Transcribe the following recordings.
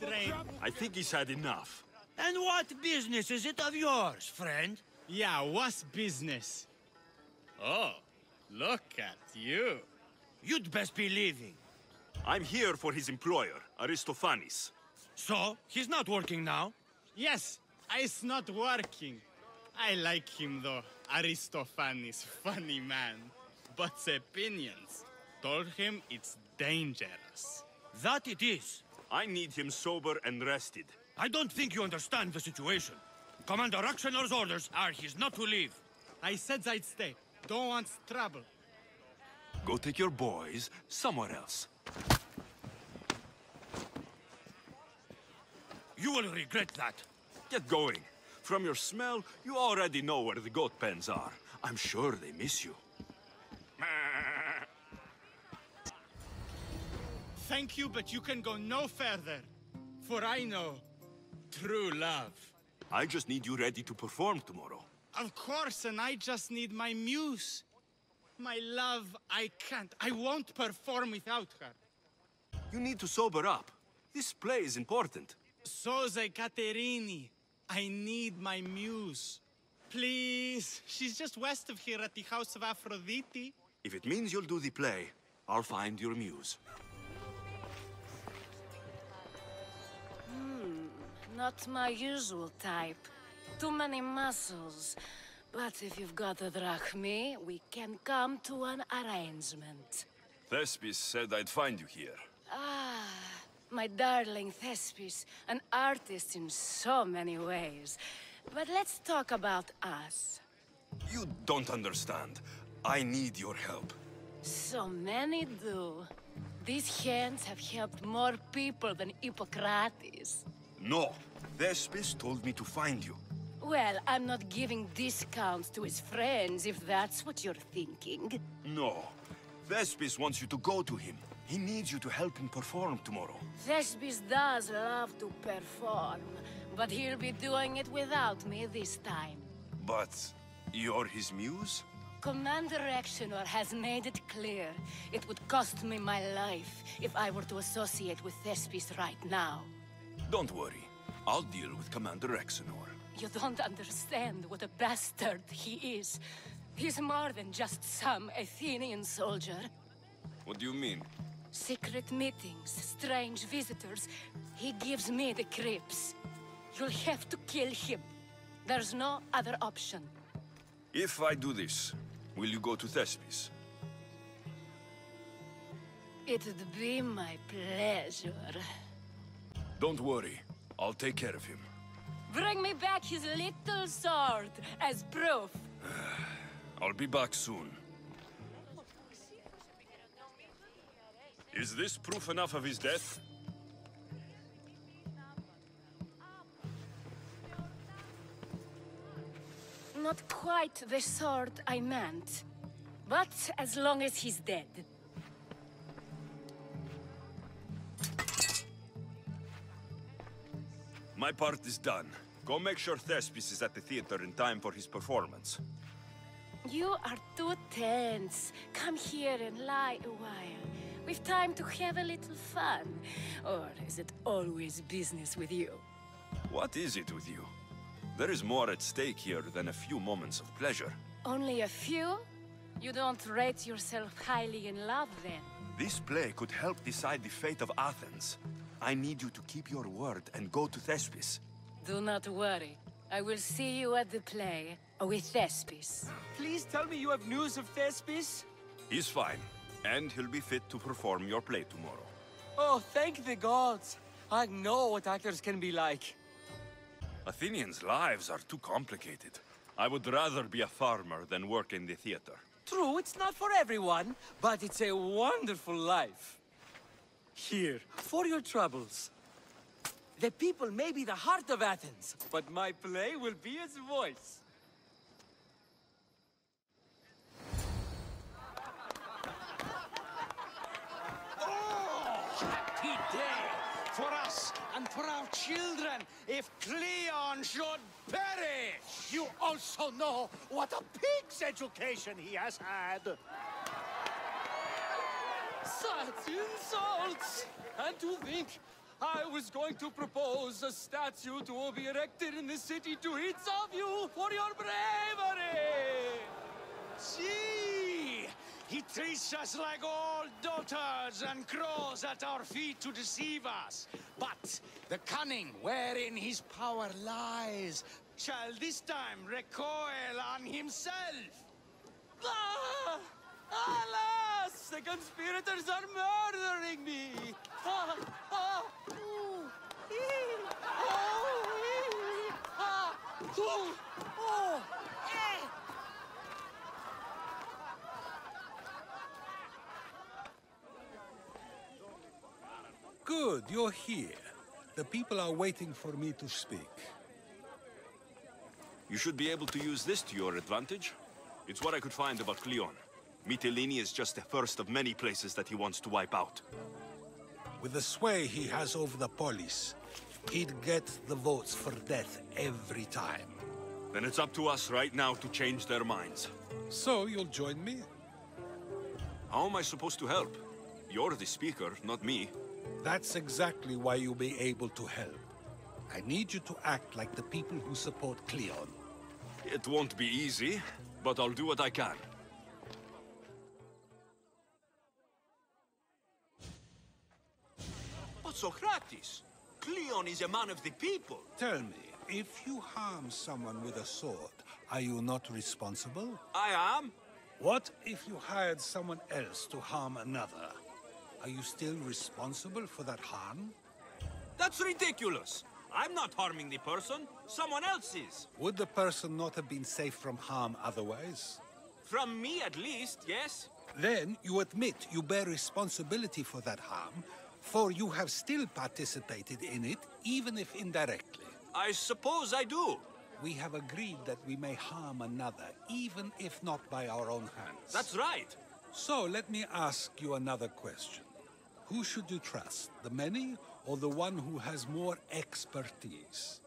drain. I think he's had enough. And what business is it of yours, friend? Yeah, what's business? Oh, look at you. You'd best be leaving. I'm here for his employer, Aristophanes. So, he's not working now? Yes, it's not working. I like him though. Aristophanes, funny man. But the opinions told him it's dangerous. That it is. I need him sober and rested. I don't think you understand the situation. Commander Aktionor's orders are he's not to leave. I said I'd stay. Don't want trouble. Go take your boys somewhere else. You will regret that. Get going. From your smell, you already know where the goat pens are. I'm sure they miss you. Thank you, but you can go no further. For I know true love. I just need you ready to perform tomorrow. Of course, and I just need my muse. My love, I can't. I won't perform without her. You need to sober up. This play is important. Soze Caterini. I need my muse. Please. She's just west of here at the House of Aphrodite. If it means you'll do the play, I'll find your muse. Not my usual type. Too many muscles. But if you've got a drachmae, we can come to an arrangement. Thespis said I'd find you here. Ah, my darling Thespis, an artist in so many ways. But let's talk about us. You don't understand. I need your help. So many do. These hands have helped more people than Hippocrates. No. Thespis told me to find you. Well, I'm not giving discounts to his friends, if that's what you're thinking. No. Thespis wants you to go to him. He needs you to help him perform tomorrow. Thespis does love to perform, but he'll be doing it without me this time. But you're his muse? Commander Aktionor has made it clear it would cost me my life if I were to associate with Thespis right now. Don't worry. I'll deal with Commander Aktionor. You don't understand what a bastard he is. He's more than just some Athenian soldier. What do you mean? Secret meetings, strange visitors. He gives me the creeps. You'll have to kill him. There's no other option. If I do this, will you go to Thespis? It'd be my pleasure. Don't worry. I'll take care of him. Bring me back his little sword as proof. I'll be back soon. Is this proof enough of his death? Not quite the sword I meant. But as long as he's dead. My part is done. Go make sure Thespis is at the theater in time for his performance. You are too tense. Come here and lie a while. We've time to have a little fun. Or is it always business with you? What is it with you? There is more at stake here than a few moments of pleasure. Only a few? You don't rate yourself highly in love, then? This play could help decide the fate of Athens. I need you to keep your word and go to Thespis. Do not worry. I will see you at the play with Thespis. Please tell me you have news of Thespis? He's fine, and he'll be fit to perform your play tomorrow. Oh, thank the gods. I know what actors can be like. Athenians' lives are too complicated. I would rather be a farmer than work in the theater. True, it's not for everyone, but it's a wonderful life. Here, for your troubles. The people may be the heart of Athens, but my play will be its voice. Happy day for us and for our children if Cleon should perish! You also know what a pig's education he has had. Such insults! And to think, I was going to propose a statue to be erected in the city to each of you for your bravery! See! He treats us like old dotards and crawls at our feet to deceive us. But the cunning wherein his power lies shall this time recoil on himself. Ah! Alas! The conspirators are murdering me! Ah! Ah! Ooh! Ee! Oh! Ee! Ah! Ooh! Oh! Eh! Good, you're here. The people are waiting for me to speak. You should be able to use this to your advantage. It's what I could find about Cleon. Mytilene is just the first of many places that he wants to wipe out. With the sway he has over the police, he'd get the votes for death every time. Then it's up to us right now to change their minds. So you'll join me? How am I supposed to help? You're the speaker, not me. That's exactly why you'll be able to help. I need you to act like the people who support Cleon. It won't be easy, but I'll do what I can. But Socrates, Cleon is a man of the people. Tell me, if you harm someone with a sword, are you not responsible? I am. What if you hired someone else to harm another? Are you still responsible for that harm? That's ridiculous. I'm not harming the person. Someone else is. Would the person not have been safe from harm otherwise? From me, at least, yes? Then you admit you bear responsibility for that harm, for you have still participated in it, even if indirectly. I suppose I do. We have agreed that we may harm another, even if not by our own hands. That's right. So let me ask you another question. Who should you trust, the many or the one who has more expertise?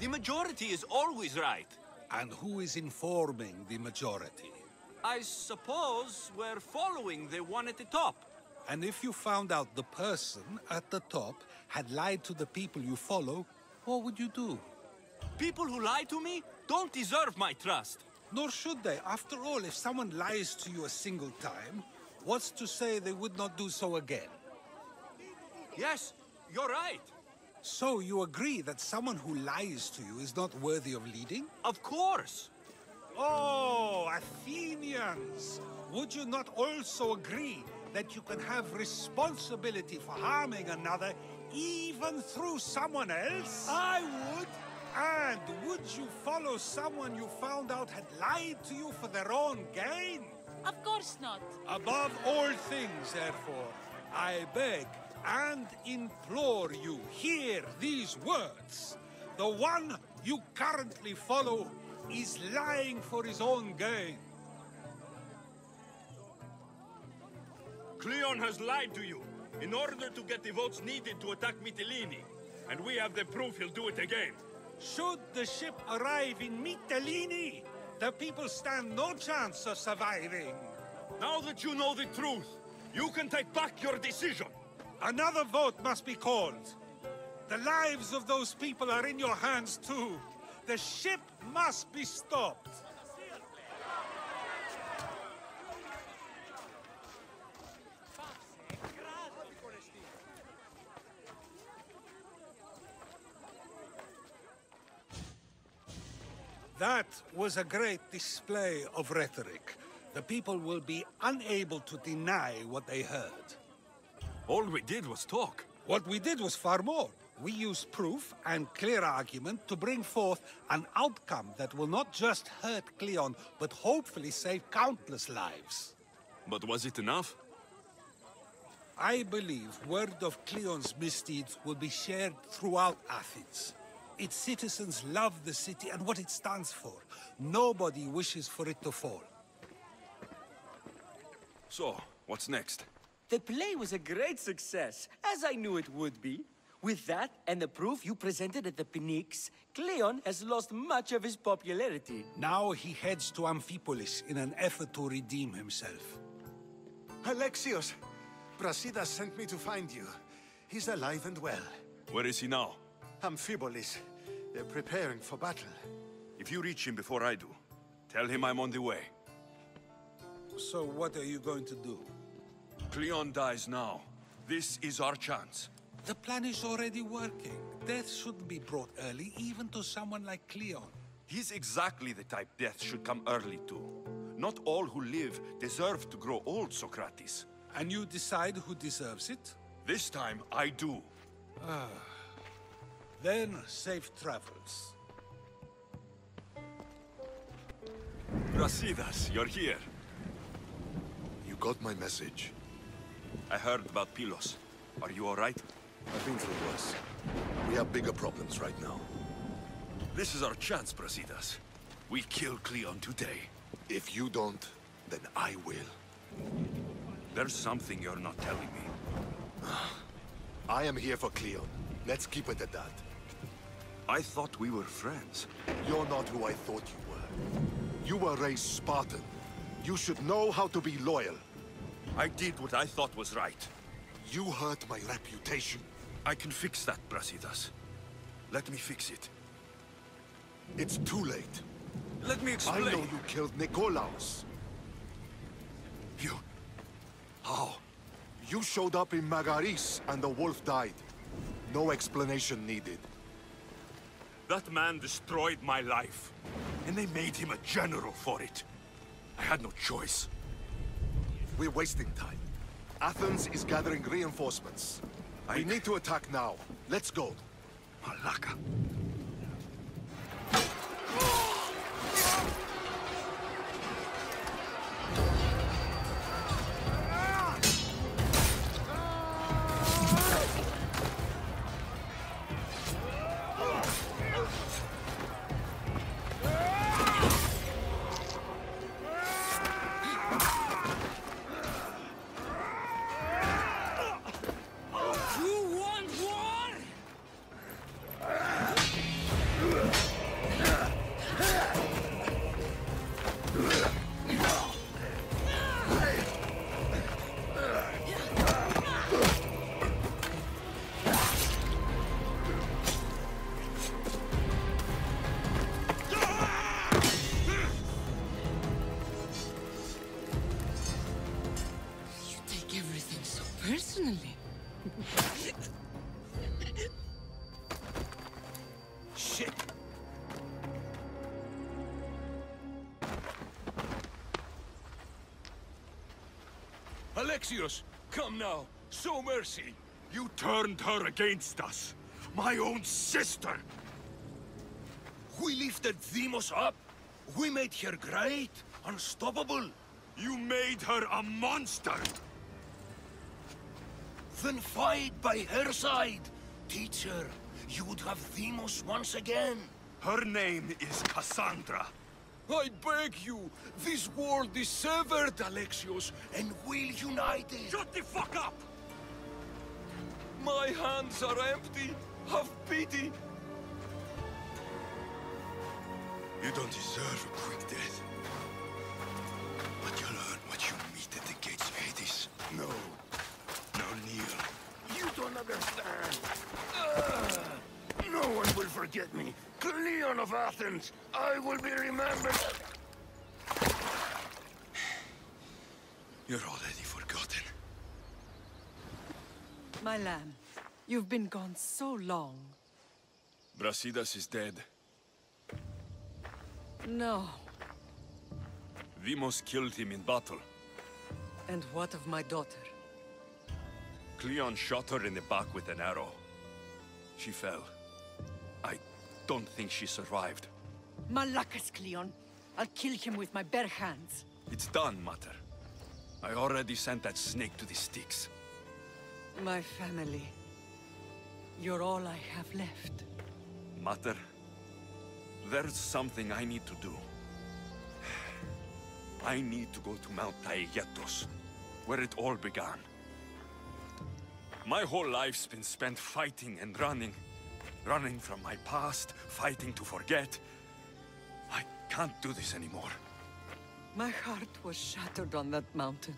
The majority is always right. And who is informing the majority? I suppose we're following the one at the top. And if you found out the person at the top had lied to the people you follow, what would you do? People who lie to me don't deserve my trust. Nor should they. After all, if someone lies to you a single time, what's to say they would not do so again? Yes, you're right. So you agree that someone who lies to you is not worthy of leading? Of course. Oh, Athenians! Would you not also agree that you can have responsibility for harming another even through someone else? I would! And would you follow someone you found out had lied to you for their own gain? Of course not. Above all things, therefore, I beg and implore you, hear these words. The one you currently follow is lying for his own gain. Cleon has lied to you in order to get the votes needed to attack Mytilene. And we have the proof he'll do it again. Should the ship arrive in Mytilene, the people stand no chance of surviving. Now that you know the truth, you can take back your decision. Another vote must be called. The lives of those people are in your hands too. The ship must be stopped. That was a great display of rhetoric. The people will be unable to deny what they heard. All we did was talk. What we did was far more. We used proof and clear argument to bring forth an outcome that will not just hurt Cleon, but hopefully save countless lives. But was it enough? I believe word of Cleon's misdeeds will be shared throughout Athens. Its citizens love the city and what it stands for. Nobody wishes for it to fall. So, what's next? The play was a great success, as I knew it would be. With that and the proof you presented at the Pnyx, Cleon has lost much of his popularity. Now he heads to Amphipolis in an effort to redeem himself. Alexios, Brasidas sent me to find you. He's alive and well. Where is he now? Amphipolis. They're preparing for battle. If you reach him before I do, tell him I'm on the way. So what are you going to do? Cleon dies now. This is our chance. The plan is already working. Death shouldn't be brought early, even to someone like Cleon. He's exactly the type death should come early to. Not all who live deserve to grow old, Socrates. And you decide who deserves it? This time, I do. Ah. Then safe travels. Brasidas, you're here. You got my message. I heard about Pylos. Are you all right? I've been through worse. We have bigger problems right now. This is our chance, Brasidas. We kill Cleon today. If you don't, then I will. There's something you're not telling me. I am here for Cleon. Let's keep it at that. I thought we were friends. You're not who I thought you were. You were raised Spartan. You should know how to be loyal. I did what I thought was right. You hurt my reputation. I can fix that, Brasidas. Let me fix it. It's too late. Let me explain. I know you killed Nikolaos. You... How? You showed up in Megaris and the wolf died. No explanation needed. That man destroyed my life. And they made him a general for it. I had no choice. We're wasting time. Athens is gathering reinforcements. We I- need to attack now. Let's go. Malaka. Alexios, come now. Show mercy. You turned her against us. My own sister. We lifted Deimos up. We made her great, unstoppable. You made her a monster. Then fight by her side. Teacher. You would have Deimos once again. Her name is Cassandra. I beg you. This world is severed, Alexios, and we'll unite it. Shut the fuck up! My hands are empty. Have pity. You don't deserve a quick death. But you'll earn what you meet at the gates of Hades. No. Now kneel. You don't understand. Ugh. no one will forget me. Cleon of Athens. I will be remembered. You're already forgotten. My lamb, you've been gone so long. Brasidas is dead. No. Deimos killed him in battle. And what of my daughter? Cleon shot her in the back with an arrow. She fell. I don't think she survived. Malakas, Cleon. I'll kill him with my bare hands. It's done, Mater. I already sent that snake to the sticks. My family. You're all I have left. Mater, there's something I need to do. I need to go to Mount Taygetos, where it all began. My whole life's been spent fighting and running running from my past, fighting to forget. I can't do this anymore. My heart was shattered on that mountain.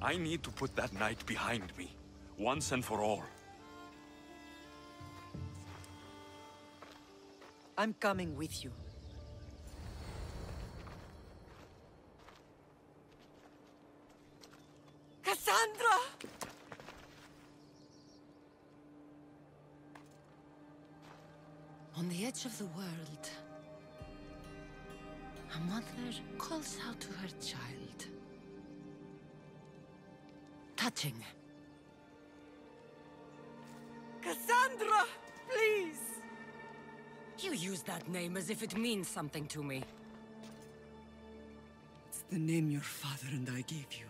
I need to put that night behind me, once and for all. I'm coming with you. Edge of the world, a mother calls out to her child. Touching. Cassandra! Please! You use that name as if it means something to me. It's the name your father and I gave you.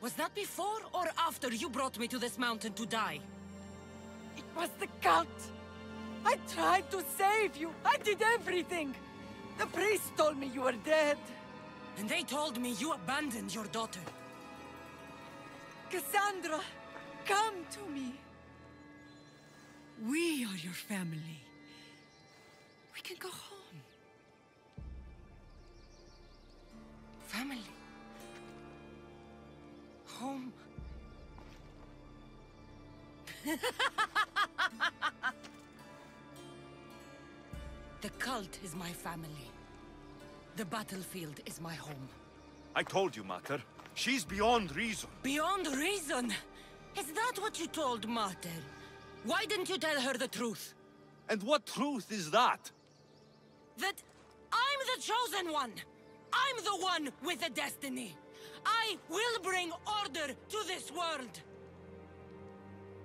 Was that before or after you brought me to this mountain to die? It was the cult! I tried to save you! I did everything! The priest told me you were dead! And they told me you abandoned your daughter. Cassandra! Come to me! We are your family. We can go home. Family. Home. the cult is my family. The battlefield is my home. I told you, Mater. She's beyond reason. Beyond reason? Is that what you told Mater? Why didn't you tell her the truth? And what truth is that? That I'm the chosen one! I'm the one with a destiny! I will bring order to this world!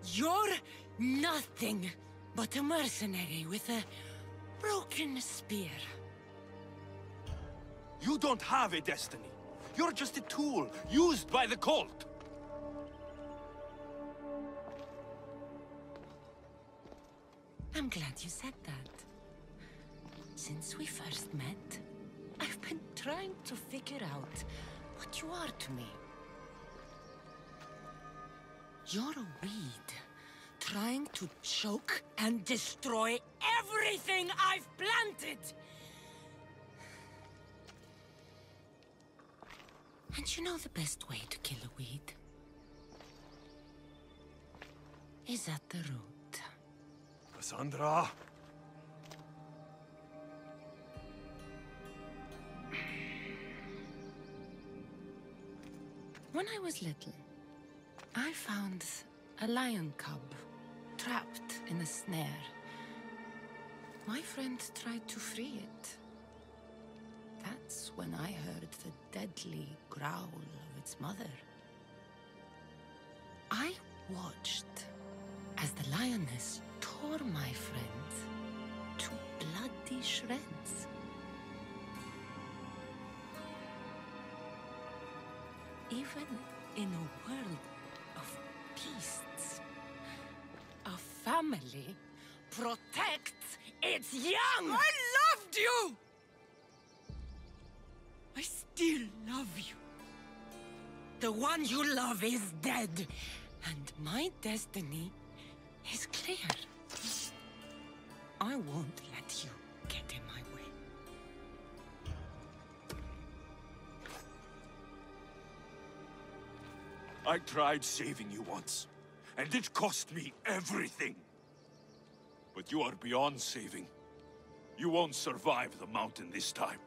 You're nothing but a mercenary with a broken spear. You don't have a destiny. You're just a tool, used by the cult. I'm glad you said that. Since we first met, I've been trying to figure out what you are to me. You're a weed, trying to choke and destroy everything I've planted! And you know the best way to kill a weed? Is at the root. Cassandra! When I was little, I found a lion cub trapped in a snare. My friend tried to free it. That's when I heard the deadly growl of its mother. I watched as the lioness tore my friend to bloody shreds. Even in a world of beasts, family protects its young! I loved you! I still love you. The one you love is dead, and my destiny is clear. I won't let you get in my way. I tried saving you once, and it cost me everything. But you are beyond saving. You won't survive the mountain this time.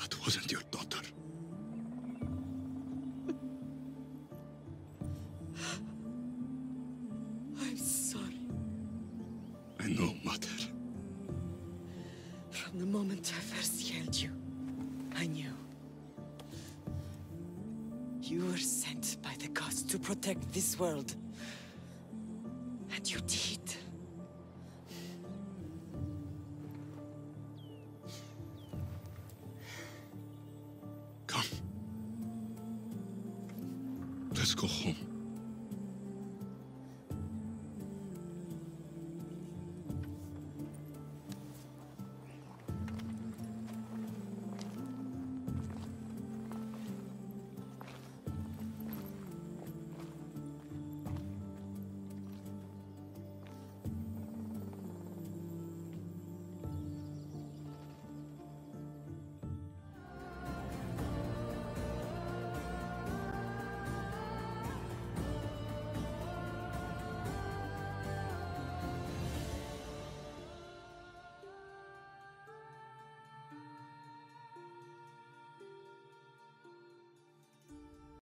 That wasn't your daughter. I'm sorry. I know, Mother. From the moment I first held you, I knew. You were sent by the gods to protect this world.